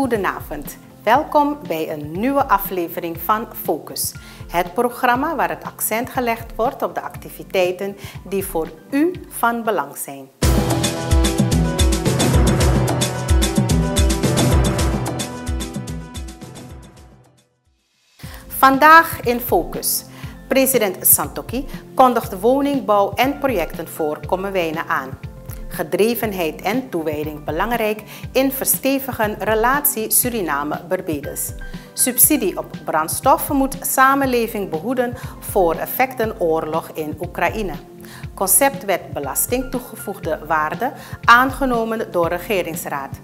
Goedenavond. Welkom bij een nieuwe aflevering van Focus. Het programma waar het accent gelegd wordt op de activiteiten die voor u van belang zijn. Vandaag in Focus. President Santoki kondigt woningbouw en projecten voor Kommerwijnen aan gedrevenheid en toewijding belangrijk in verstevigen relatie Suriname-Barbados. Subsidie op brandstof moet samenleving behoeden voor effecten oorlog in Oekraïne. Conceptwet belasting toegevoegde waarde aangenomen door regeringsraad.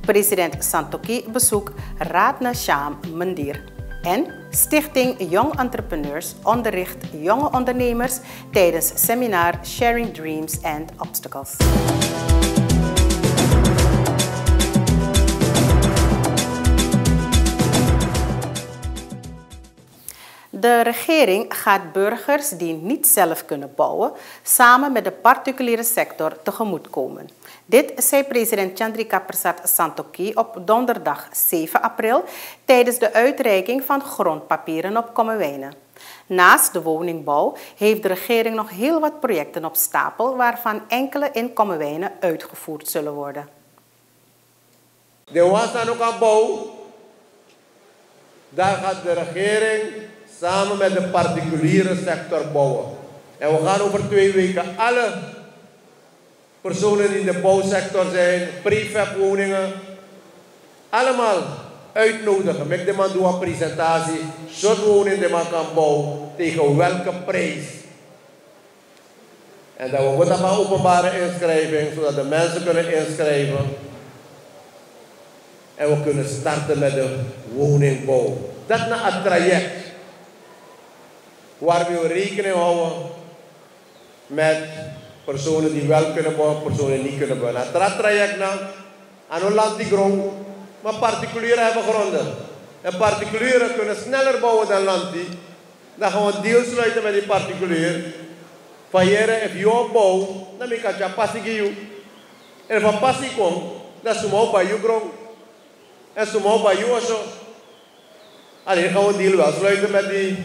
President Santoki bezoekt Raad Nasham Mandir. En Stichting Young Entrepreneurs onderricht jonge ondernemers tijdens seminar Sharing Dreams and Obstacles. De regering gaat burgers die niet zelf kunnen bouwen, samen met de particuliere sector tegemoetkomen. Dit zei president Chandrika Prasad Santoki op donderdag 7 april tijdens de uitreiking van grondpapieren op Kommerwijnen. Naast de woningbouw heeft de regering nog heel wat projecten op stapel, waarvan enkele in Kommerwijnen uitgevoerd zullen worden. De Wasanoka bouw, daar gaat de regering samen met de particuliere sector bouwen. En we gaan over twee weken alle personen die in de bouwsector zijn, prefab woningen, allemaal uitnodigen. Ik de man doe een presentatie, soort woning die man kan bouwen, tegen welke prijs. En dan wordt dat een openbare inschrijving, zodat de mensen kunnen inschrijven. En we kunnen starten met de woningbouw. Dat is een traject waar we rekening houden met personen die wel kunnen bouwen, personen die niet kunnen bouwen. Dat traject na, aan een land die grond, maar particulieren hebben gronden. En particulieren kunnen sneller bouwen dan land die. Dan gaan we deal sluiten met die particulier. Van jaren, if you bouw, dan kan je passie geven. En van passie komt, dan is het bij je grond. En het bij je ook Alleen gaan we deal sluiten met die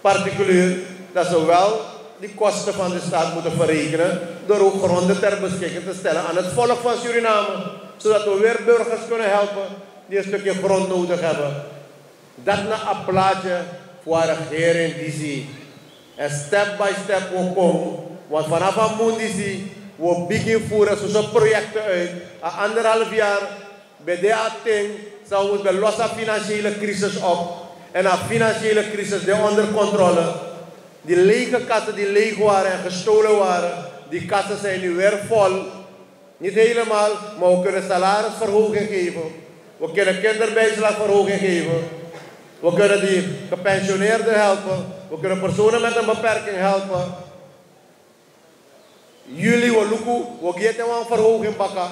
particulier. Dat ze wel die kosten van de staat moeten verrekenen door ook gronden ter beschikking te stellen aan het volk van Suriname. Zodat we weer burgers kunnen helpen die een stukje grond nodig hebben. Dat is een plaatje voor de regering die zie. En step by step we komen. Want vanaf een maand we begin voeren zo'n projecten uit. Een anderhalf jaar bij de ding zou we losse financiële crisis op. En een financiële crisis die onder controle. Die lege kassen die leeg waren en gestolen waren, die kassen zijn nu weer vol. Niet helemaal, maar we kunnen salarisverhoging geven. We kunnen kinderbijslagverhoging geven. We kunnen die gepensioneerden helpen. We kunnen personen met een beperking helpen. Jullie, we lukken, we geven een verhoging pakken.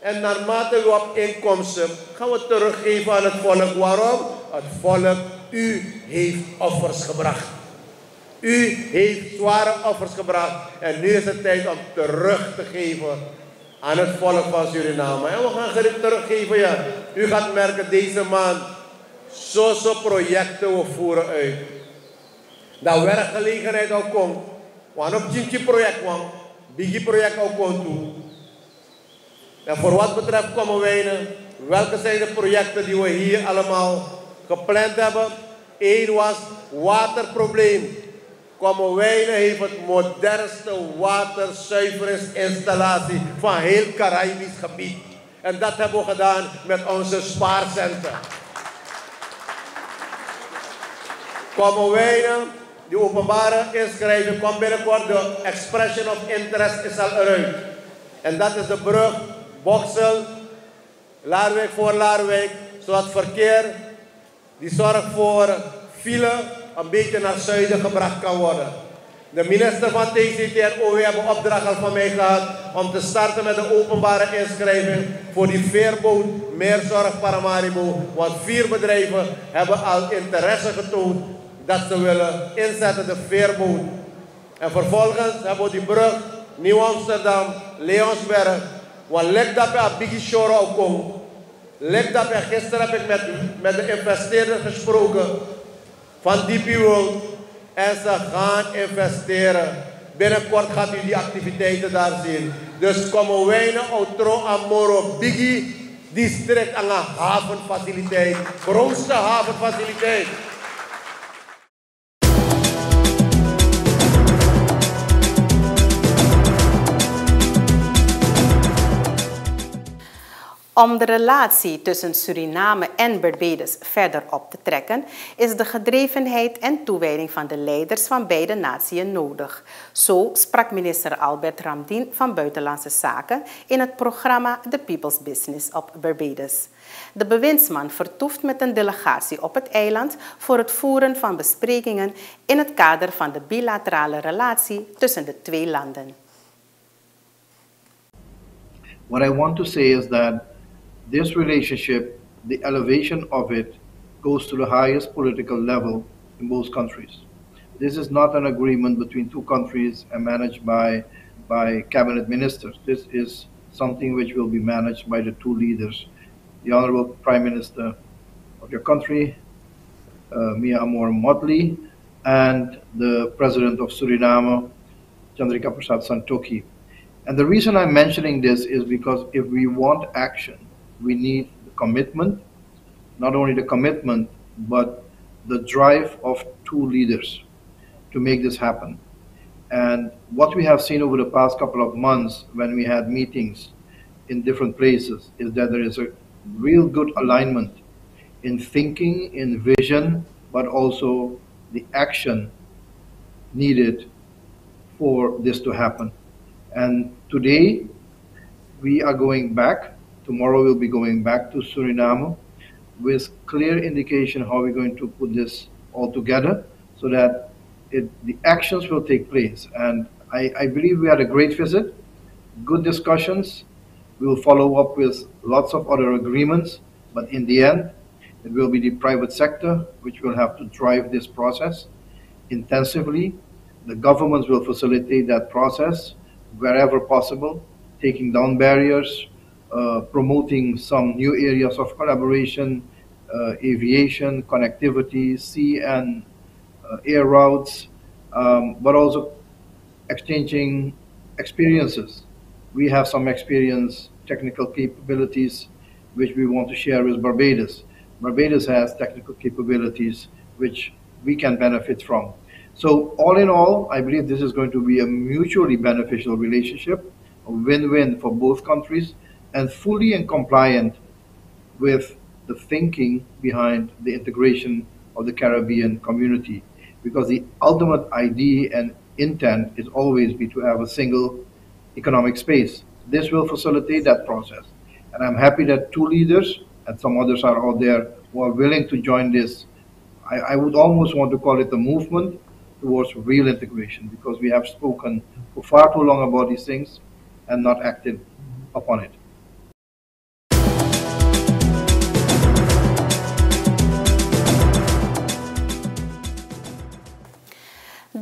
En naarmate we op inkomsten gaan we teruggeven aan het volk. Waarom? Het volk, u heeft offers gebracht. U heeft zware offers gebracht en nu is het tijd om terug te geven aan het volk van Suriname. En we gaan gericht teruggeven, ja. U gaat merken deze maand, zo projecten we voeren uit. Dat werkgelegenheid ook komt. Want op project kwam, Bigi project ook komt toe. En voor wat betreft Kommerwijnen, welke zijn de projecten die we hier allemaal gepland hebben? Eén was waterprobleem. Kommerwijnen heeft het modernste waterzuiveringsinstallatie van heel Caribisch gebied. En dat hebben we gedaan met onze spaarcenten. Kommerwijnen, die openbare inschrijving komt binnenkort. De expression of interest is al eruit. En dat is de brug Boksel, Laarwijk voor Laarwijk. Zodat verkeer die zorgt voor file een beetje naar zuiden gebracht kan worden. De minister van TCTRO hebben opdracht al van mij gehad om te starten met de openbare inschrijving voor die veerboot Meerzorg Paramaribo. Want vier bedrijven hebben al interesse getoond dat ze willen inzetten de veerboot. En vervolgens hebben we die brug Nieuw-Amsterdam, Leonsberg, wat lek dat bij Biggie Shore ook Lipdap en gisteren heb ik met, met de investeerder gesproken van DP World. En ze gaan investeren. Binnenkort gaat u die activiteiten daar zien. Dus komen wij naar Outro Amoro Biggie district aan een havenfaciliteit. Grootste havenfaciliteit. Om de relatie tussen Suriname en Barbados verder op te trekken, is de gedrevenheid en toewijding van de leiders van beide naties nodig. Zo sprak minister Albert Ramdien van Buitenlandse Zaken in het programma The People's Business op Barbados. De bewindsman vertoeft met een delegatie op het eiland voor het voeren van besprekingen in het kader van de bilaterale relatie tussen de twee landen. What I want to say is that this relationship, the elevation of it, goes to the highest political level in both countries. This is not an agreement between two countries and managed by, by cabinet ministers. This is something which will be managed by the two leaders, the Honorable Prime Minister of your country, uh, Mia Amor Motley, and the President of Suriname, Chandrika Prasad Santoki. And the reason I'm mentioning this is because if we want action, we need the commitment, not only the commitment, but the drive of two leaders to make this happen. And what we have seen over the past couple of months when we had meetings in different places is that there is a real good alignment in thinking, in vision, but also the action needed for this to happen. And today we are going back Tomorrow we'll be going back to Suriname with clear indication how we're going to put this all together so that it, the actions will take place. And I, I believe we had a great visit, good discussions. We will follow up with lots of other agreements, but in the end, it will be the private sector which will have to drive this process intensively. The governments will facilitate that process wherever possible, taking down barriers, uh, promoting some new areas of collaboration, uh, aviation, connectivity, sea and uh, air routes, um, but also exchanging experiences. We have some experience, technical capabilities, which we want to share with Barbados. Barbados has technical capabilities which we can benefit from. So all in all, I believe this is going to be a mutually beneficial relationship, a win-win for both countries, and fully and compliant with the thinking behind the integration of the Caribbean community. Because the ultimate idea and intent is always be to have a single economic space. This will facilitate that process. And I'm happy that two leaders and some others are out there who are willing to join this. I, I would almost want to call it a movement towards real integration because we have spoken for far too long about these things and not acted upon it.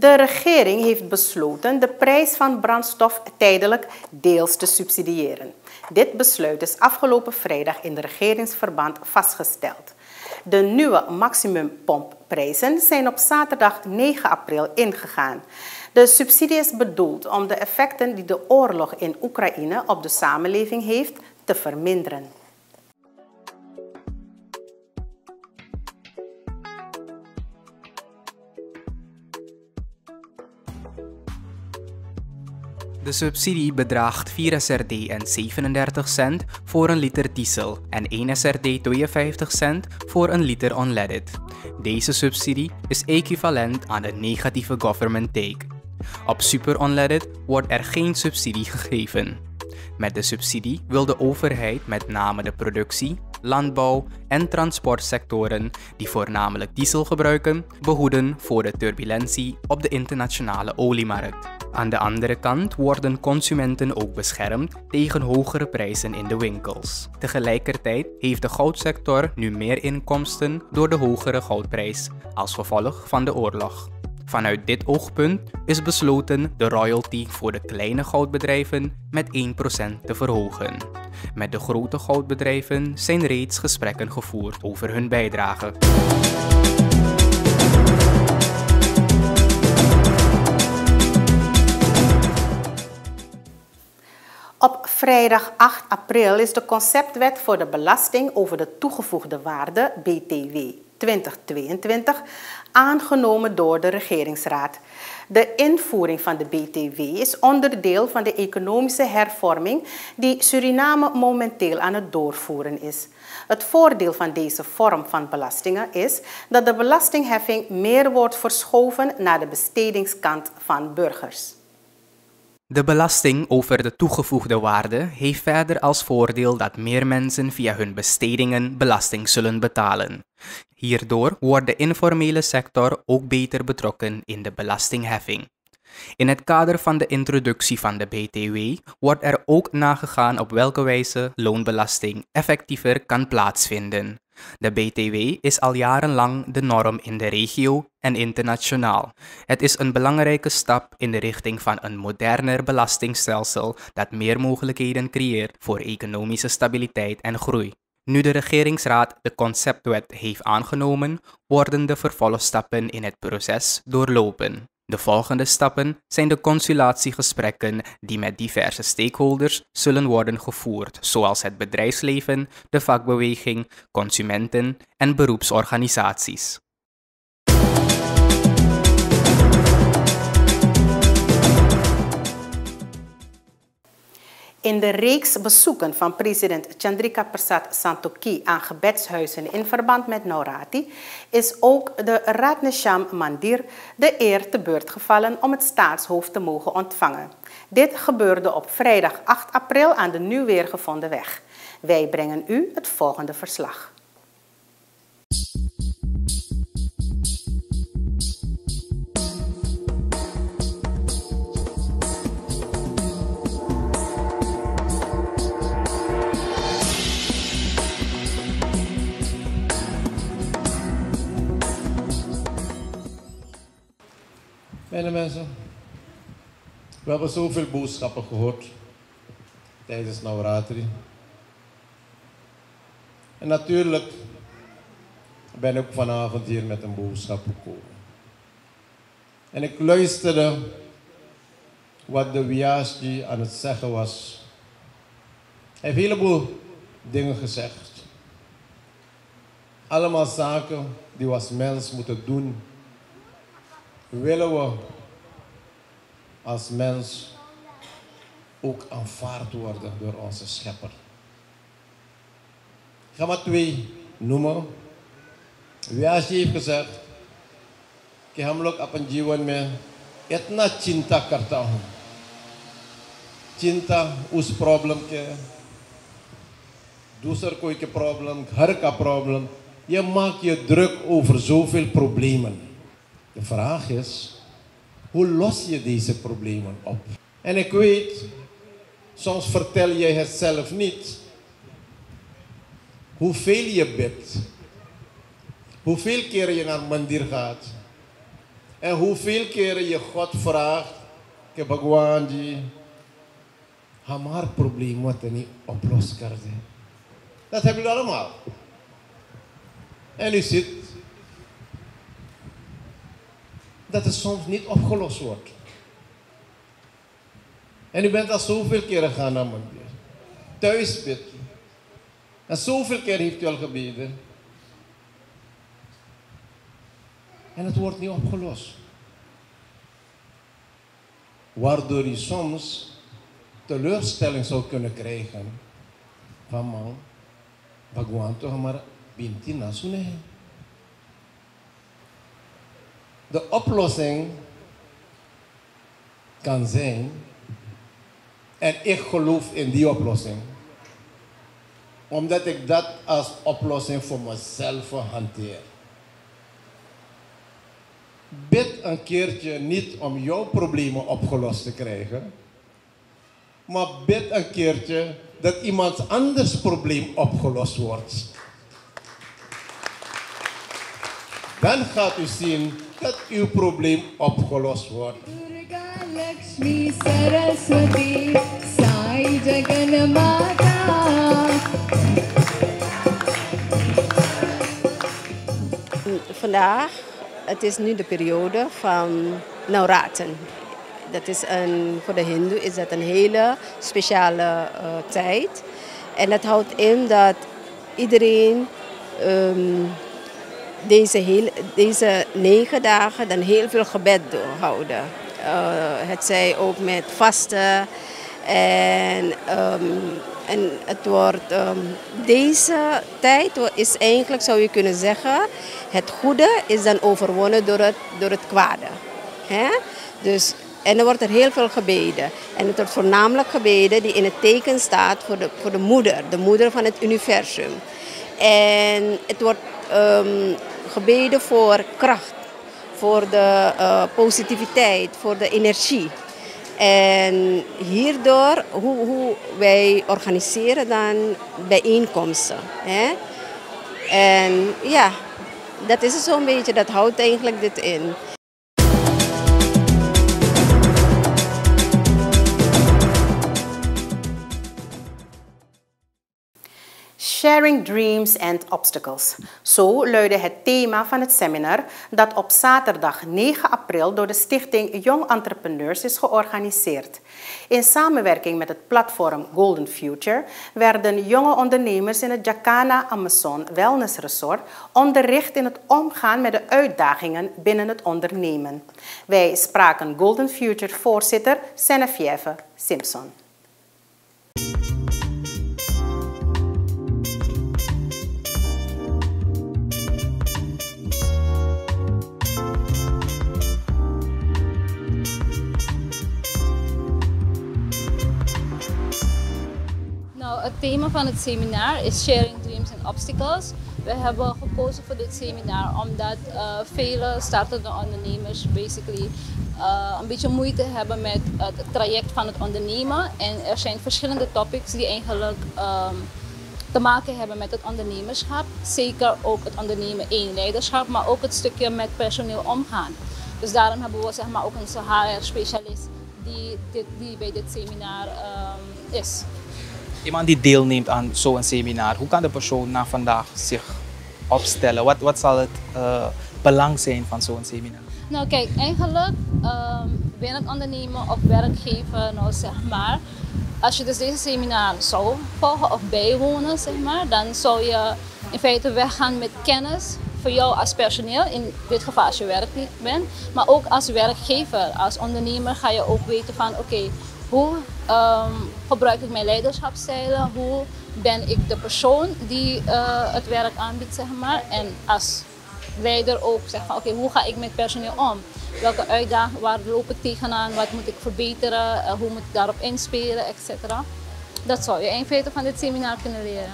De regering heeft besloten de prijs van brandstof tijdelijk deels te subsidiëren. Dit besluit is afgelopen vrijdag in de regeringsverband vastgesteld. De nieuwe maximumpompprijzen zijn op zaterdag 9 april ingegaan. De subsidie is bedoeld om de effecten die de oorlog in Oekraïne op de samenleving heeft te verminderen. De subsidie bedraagt 4 SRD en 37 cent voor een liter diesel en 1 SRD 52 cent voor een liter unleaded. Deze subsidie is equivalent aan een negatieve government take. Op super unleaded wordt er geen subsidie gegeven. Met de subsidie wil de overheid met name de productie, landbouw en transportsectoren die voornamelijk diesel gebruiken, behoeden voor de turbulentie op de internationale oliemarkt. Aan de andere kant worden consumenten ook beschermd tegen hogere prijzen in de winkels. Tegelijkertijd heeft de goudsector nu meer inkomsten door de hogere goudprijs als gevolg van de oorlog. Vanuit dit oogpunt is besloten de royalty voor de kleine goudbedrijven met 1% te verhogen. Met de grote goudbedrijven zijn reeds gesprekken gevoerd over hun bijdrage. Op vrijdag 8 april is de conceptwet voor de belasting over de toegevoegde waarde BTW 2022 aangenomen door de regeringsraad. De invoering van de BTW is onderdeel van de economische hervorming die Suriname momenteel aan het doorvoeren is. Het voordeel van deze vorm van belastingen is dat de belastingheffing meer wordt verschoven naar de bestedingskant van burgers. De belasting over de toegevoegde waarde heeft verder als voordeel dat meer mensen via hun bestedingen belasting zullen betalen. Hierdoor wordt de informele sector ook beter betrokken in de belastingheffing. In het kader van de introductie van de BTW wordt er ook nagegaan op welke wijze loonbelasting effectiever kan plaatsvinden. De BTW is al jarenlang de norm in de regio en internationaal. Het is een belangrijke stap in de richting van een moderner belastingstelsel dat meer mogelijkheden creëert voor economische stabiliteit en groei. Nu de regeringsraad de conceptwet heeft aangenomen, worden de vervolgstappen in het proces doorlopen. De volgende stappen zijn de consulatiegesprekken die met diverse stakeholders zullen worden gevoerd, zoals het bedrijfsleven, de vakbeweging, consumenten en beroepsorganisaties. In de reeks bezoeken van president Chandrika Persat Santokhi aan gebedshuizen in verband met Naurati is ook de Ratnesham Mandir de eer te beurt gevallen om het staatshoofd te mogen ontvangen. Dit gebeurde op vrijdag 8 april aan de nu weer gevonden weg. Wij brengen u het volgende verslag. We hebben zoveel boodschappen gehoord tijdens Navratri. En natuurlijk ben ik vanavond hier met een boodschap gekomen. En ik luisterde wat de Vyasji aan het zeggen was. Hij heeft een heleboel dingen gezegd. Allemaal zaken die we als mens moeten doen willen we als mens ook aanvaard worden door onze schepper. Ik ga maar twee noemen. Vyasji heeft gezegd, कि हम लोग अपन जीवन में इतना चिंता करता हूँ चिंता उस प्रॉब्लम के दूसर कोई के प्रॉब्लम घर का problem je maakt je druk over zoveel problemen. De vraag is, hoe los je deze problemen op? En ik weet, soms vertel je het zelf niet, hoeveel je bidt, hoeveel keer je naar mandir gaat en hoeveel keer je God vraagt, ke maar het probleem wat niet oplossen kar Dat hebben jullie allemaal. En u zit dat het soms niet opgelost wordt. En u bent al zoveel keren gaan naar mandir. Thuis bidden. En zoveel keer heeft u al gebeden. En het wordt niet opgelost. Waardoor je soms teleurstelling zou kunnen krijgen. Van man, Bhagwan toch maar binti nasune. De oplossing kan zijn, en ik geloof in die oplossing, omdat ik dat als oplossing voor mezelf hanteer. Bid een keertje niet om jouw problemen opgelost te krijgen, maar bid een keertje dat iemand anders probleem opgelost wordt. Dan gaat u zien het uw probleem opgelost wordt. Lakshmi Saraswati Sai Vandaag, het is nu de periode van Nauraten. Dat is een, voor de Hindoe is dat een hele speciale uh, tijd. En dat houdt in dat iedereen um, deze, heel, deze negen dagen dan heel veel gebed doorhouden. Uh, het zij ook met vasten. En, um, en het wordt, um, deze tijd is eigenlijk, zou je kunnen zeggen, het goede is dan overwonnen door het, door het kwade. Hè? Dus, en er wordt er heel veel gebeden. En het wordt voornamelijk gebeden die in het teken staat voor de, voor de moeder, de moeder van het universum. En het wordt um, gebeden voor kracht, voor de uh, positiviteit, voor de energie. En hierdoor, hoe, hoe wij organiseren dan bijeenkomsten. Hè? En ja, dat is zo'n beetje, dat houdt eigenlijk dit in. Sharing Dreams and Obstacles. Zo luidde het thema van het seminar dat op zaterdag 9 april door de stichting Young Entrepreneurs is georganiseerd. In samenwerking met het platform Golden Future werden jonge ondernemers in het Jacana Amazon Wellness Resort onderricht in het omgaan met de uitdagingen binnen het ondernemen. Wij spraken Golden Future voorzitter Senevieve Simpson. Thema van het seminar is Sharing Dreams and Obstacles. We hebben gekozen voor dit seminar omdat uh, vele startende ondernemers basically uh, een beetje moeite hebben met het traject van het ondernemen. En er zijn verschillende topics die eigenlijk um, te maken hebben met het ondernemerschap. Zeker ook het ondernemen in leiderschap, maar ook het stukje met personeel omgaan. Dus daarom hebben we zeg maar, ook een HR-specialist die, die bij dit seminar um, is iemand die deelneemt aan zo'n seminar, hoe kan de persoon na vandaag zich opstellen? Wat, wat zal het uh, belang zijn van zo'n seminar? Nou kijk, eigenlijk binnen het ondernemen of werkgever, nou zeg maar, als je dus deze seminar zou volgen of bijwonen, zeg maar, dan zou je in feite weggaan met kennis voor jou als personeel, in dit geval als je werknemer bent, maar ook als werkgever, als ondernemer ga je ook weten van oké, hoe um, gebruik ik mijn leiderschapstijlen? Hoe ben ik de persoon die uh, het werk aanbiedt, zeg maar? En als leider ook zeg van, oké, hoe ga ik met personeel om? Welke uitdagingen, waar loop ik tegenaan? Wat moet ik verbeteren? Uh, hoe moet ik daarop inspelen, et cetera? Dat zou je in feite van dit seminar kunnen leren.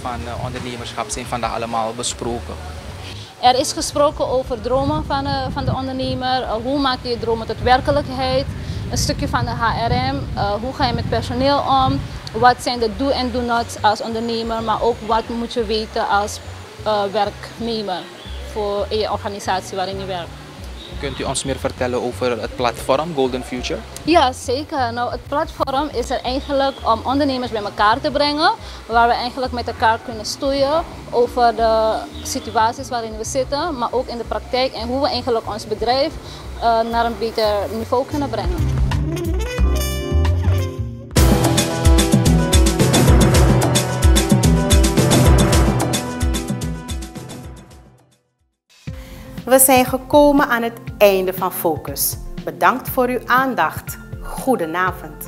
Van uh, ondernemerschap zijn vandaag allemaal besproken? Er is gesproken over dromen van, uh, van de ondernemer. Uh, hoe maak je dromen tot werkelijkheid? Een stukje van de HRM. hoe ga je met personeel om? Wat zijn de do- en do-nots als ondernemer? Maar ook wat moet je weten als werknemer voor je organisatie waarin je werkt? Kunt u ons meer vertellen over het platform Golden Future? Ja, zeker. Nou, het platform is er eigenlijk om ondernemers bij elkaar te brengen, waar we eigenlijk met elkaar kunnen stoeien over de situaties waarin we zitten, maar ook in de praktijk en hoe we eigenlijk ons bedrijf uh, naar een beter niveau kunnen brengen. We zijn gekomen aan het einde van Focus. Bedankt voor uw aandacht. Goedenavond.